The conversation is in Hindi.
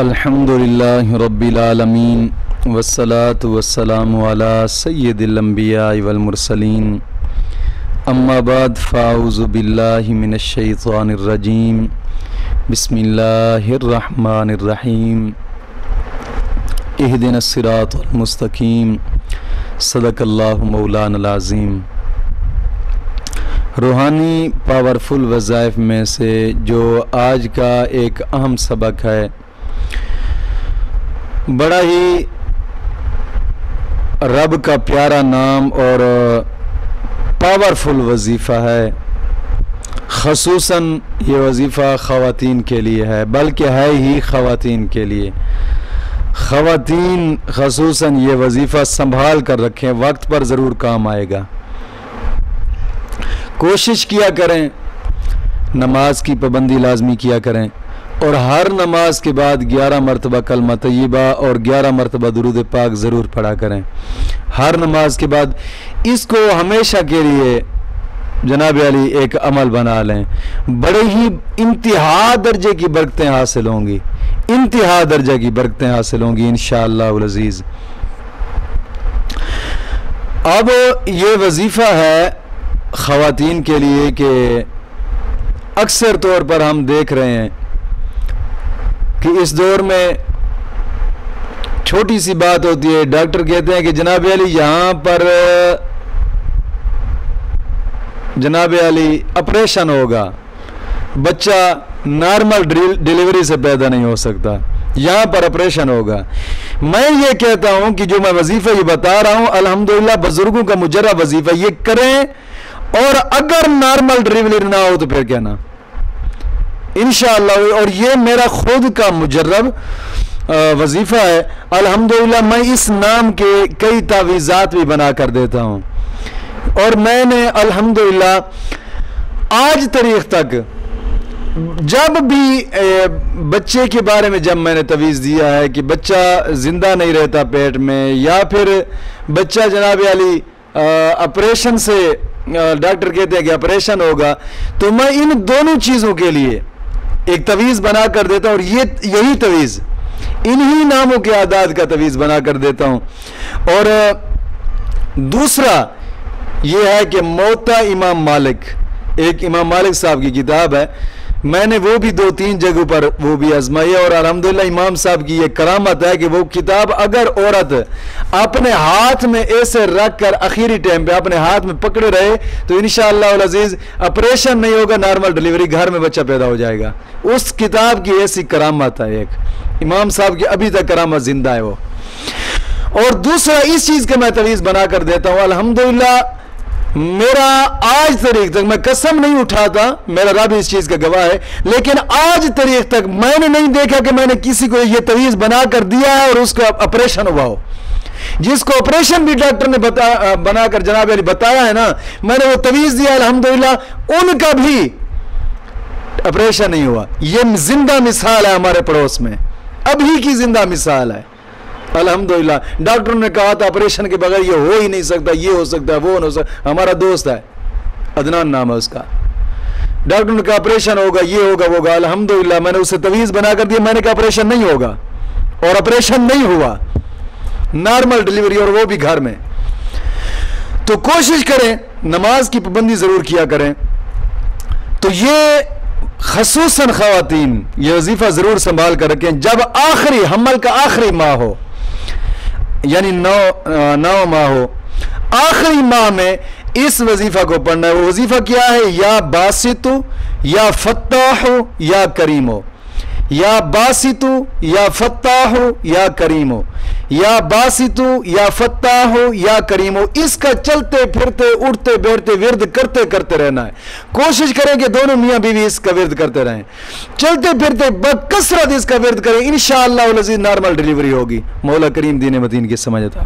अल्हम्दुलिल्लाहि रब्बिल आलमीन वस्सलातु वस्सलामु अला सय्यदिल अंबिया वल मुरसलीन अम्मा बाद फ़ाउज़ु बिल्लाहि मिनश शैतानिर रजीम बिस्मिल्लाहिर रहमानिर रहीम इहदिनस सिरातल मुस्तकीम सदकल्लाहु मौलाना अज़ीम रूहानी पावरफुल वज़ाइफ में से जो आज का एक अहम सबक है बड़ा ही रब का प्यारा नाम और पावरफुल वजीफ़ा है। खसूस ये वजीफ़ा ख़वातीन के लिए है, बल्कि है ही ख़वातीन के लिए। ख़वातीन खसूस ये वजीफ़ा संभाल कर रखें, वक्त पर ज़रूर काम आएगा। कोशिश किया करें, नमाज़ की पाबंदी लाजमी किया करें। और हर नमाज़ के बाद ग्यारह मरतबा कलमा तय्यबा और ग्यारह मरतबा दरुद पाक ज़रूर पढ़ा करें। हर नमाज़ के बाद इसको हमेशा के लिए जनाब अली एक अमल बना लें। बड़े ही इंतहा दर्जे की बरकतें हासिल होंगी। इंतहा दर्जे की बरकतें हासिल होंगी इन अज़ीज़। अब ये वजीफ़ा है ख़वातीन के लिए कि अक्सर तौर पर हम देख रहे हैं कि इस दौर में छोटी सी बात होती है। डॉक्टर कहते हैं कि जनाब अली, यहाँ पर जनाब अली ऑपरेशन होगा। बच्चा नॉर्मल डिलीवरी से पैदा नहीं हो सकता। यहाँ पर ऑपरेशन होगा। मैं ये कहता हूँ कि जो मैं वजीफ़ा ये बता रहा हूँ, अल्हम्दुलिल्लाह बुज़ुर्गों का मुजरा वजीफ़ा ये करें, और अगर नॉर्मल डिलीवरी ना हो तो फिर क्या ना? इन और ये मेरा खुद का मुजरब वजीफ़ा है। अल्हम्दुलिल्लाह, मैं इस नाम के कई तावीज़ात भी बना कर देता हूँ। और मैंने, अल्हम्दुलिल्लाह, आज तारीख तक, जब भी बच्चे के बारे में जब मैंने तवीज़ दिया है कि बच्चा ज़िंदा नहीं रहता पेट में, या फिर बच्चा जनाब अली ऑपरेशन से डॉक्टर कहते हैं कि ऑपरेशन होगा तो मैं इन दोनों चीज़ों के लिए एक तवीज़ बना कर देता हूँ और ये, यही तवीज़। इन्हीं नामों के आदाद का तवीज़ बना कर देता हूँ। और दूसरा ये है कि मोता इमाम मालिक, एक इमाम मालिक साहब की किताब है। मैंने वो भी दो तीन जगहों पर वो भी आजमाई और अलहमदिल्ला इमाम साहब की ये करामत है कि वो किताब अगर औरत अपने हाथ में ऐसे रख कर आखिरी टाइम पे अपने हाथ में पकड़े रहे तो इन अज़ीज़ ऑपरेशन नहीं होगा नॉर्मल डिलीवरी घर में बच्चा पैदा हो जाएगा। उस किताब की ऐसी करामत है एक। इमाम साहब की अभी तक करामत ज़िंदा है वो। और दूसरा इस चीज़ का मैं तवीज बना कर देता हूँ, अल्हम्दुलिल्लाह मेरा आज तारीख तक मैं कसम नहीं उठाता मेरा रब इस चीज़ का गवाह है, लेकिन आज तारीख तक मैंने नहीं देखा कि मैंने किसी को यह तवीज बनाकर दिया है और उसका ऑपरेशन हुआ हो। जिसको ऑपरेशन भी डॉक्टर ने बता बनाकर जनाब अली बताया है ना, मैंने वो तवीज दिया, अल्हम्दुलिल्लाह, उनका भी ऑपरेशन नहीं हुआ। ये ज़िंदा मिसाल है हमारे पड़ोस में। अभी की ज़िंदा मिसाल है। अल्हम्दुलिल्लाह। डॉक्टर ने कहा था, ऑपरेशन के बगैर ये हो ही नहीं सकता, ये हो सकता है, वो हो सकता हमारा दोस्त है, अदनान नाम है उसका। डॉक्टर ने कहा, ऑपरेशन होगा, ये होगा, वो होगा। अल्हम्दुलिल्लाह, मैंने उसे तवीज़ बना कर दिया, मैंने कहा, ऑपरेशन नहीं होगा। और ऑपरेशन नहीं हुआ। नॉर्मल डिलीवरी, और वो भी घर में। तो कोशिश करें, नमाज़ की पाबंदी ज़रूर किया करें। तो ये खसूस खातन, ये वजीफ़ा ज़रूर संभाल कर रखें। जब आखिरी, हमल का आखिरी माह हो यानी नौ नौ माह हो। आखिरी माह में इस वजीफा को पढ़ना है। वो वजीफा क्या है? या बासित, या फत्ताह, या करीमो। या बासितु, या फत्ताह, या करीमो। या बासितु, या फत्ताह, या करीमो। इसका चलते, फिरते उठते बैठते विरद करते करते रहना है। कोशिश करें कि दोनों मियाँ बीवी इसका विरद करते रहें। चलते, फिरते बकसरत इसका विरद करें। इन नॉर्मल डिलीवरी होगी। मौला करीम दीन मदीन की समझ था